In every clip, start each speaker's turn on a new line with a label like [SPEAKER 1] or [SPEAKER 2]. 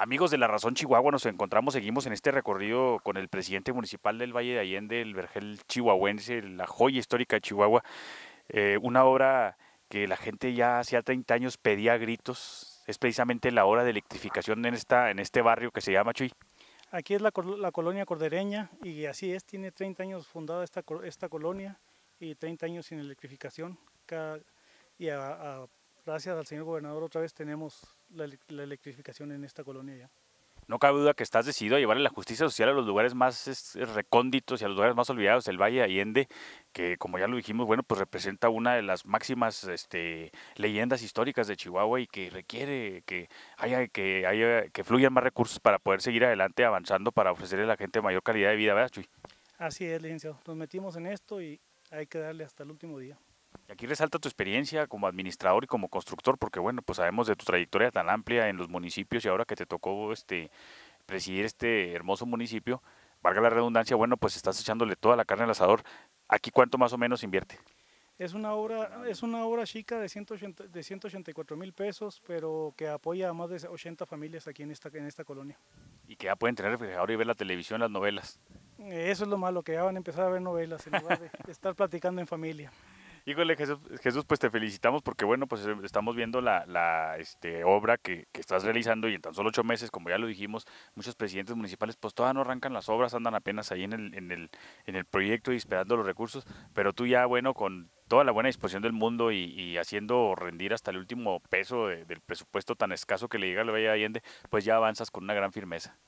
[SPEAKER 1] Amigos de la Razón Chihuahua, nos encontramos, seguimos en este recorrido con el presidente municipal del Valle de Allende, el Vergel Chihuahuense, la joya histórica de Chihuahua, eh, una obra que la gente ya hacía 30 años pedía gritos, es precisamente la hora de electrificación en, esta, en este barrio que se llama Chuy.
[SPEAKER 2] Aquí es la, colonia cordereña y así es, tiene 30 años fundada esta, colonia y 30 años sin electrificación. Gracias al señor gobernador otra vez tenemos la, electrificación en esta colonia ya.
[SPEAKER 1] No cabe duda que estás decidido a llevarle la justicia social a los lugares más recónditos y a los lugares más olvidados, el Valle de Allende, que como ya lo dijimos, bueno, pues representa una de las máximas este, leyendas históricas de Chihuahua y que requiere que haya, que haya, que fluyan más recursos para poder seguir adelante avanzando para ofrecerle a la gente mayor calidad de vida, ¿verdad, Chuy?
[SPEAKER 2] Así es, licenciado. Nos metimos en esto y hay que darle hasta el último día.
[SPEAKER 1] Y aquí resalta tu experiencia como administrador y como constructor, porque bueno, pues sabemos de tu trayectoria tan amplia en los municipios y ahora que te tocó este presidir este hermoso municipio, valga la redundancia, bueno, pues estás echándole toda la carne al asador. ¿Aquí cuánto más o menos invierte?
[SPEAKER 2] Es una obra, es una obra chica de, 180, de 184 mil pesos, pero que apoya a más de 80 familias aquí en esta, en esta colonia.
[SPEAKER 1] Y que ya pueden tener refrigerador y ver la televisión, las novelas.
[SPEAKER 2] Eso es lo malo, que ya van a empezar a ver novelas en lugar de estar platicando en familia.
[SPEAKER 1] Híjole, Jesús, Jesús, pues te felicitamos porque, bueno, pues eh, estamos viendo la, la este, obra que, estás realizando y en tan solo ocho meses, como ya lo dijimos, muchos presidentes municipales pues todavía no arrancan las obras, andan apenas ahí en el, en el, en el proyecto y esperando los recursos, pero tú ya, bueno, con toda la buena disposición del mundo y, haciendo rendir hasta el último peso del presupuesto tan escaso que le llega al Valle de Allende, pues ya avanzas con una gran firmeza.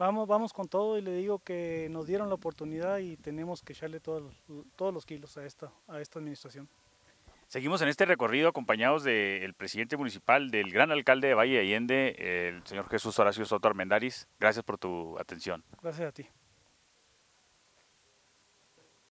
[SPEAKER 2] Vamos, vamos con todo y le digo que nos dieron la oportunidad y tenemos que echarle todos, todos los kilos a esta, a esta administración.
[SPEAKER 1] Seguimos en este recorrido acompañados del presidente municipal, del gran alcalde de Valle de Allende, el señor Jesús Horacio Soto Armendaris. Gracias por tu atención.
[SPEAKER 2] Gracias a ti.